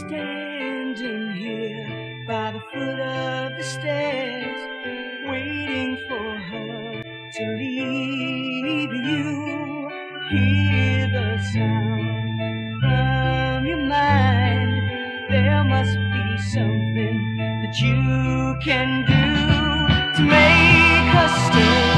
Standing here by the foot of the stairs, waiting for her to leave you. Hear the sound from your mind. There must be something that you can do to make her stay.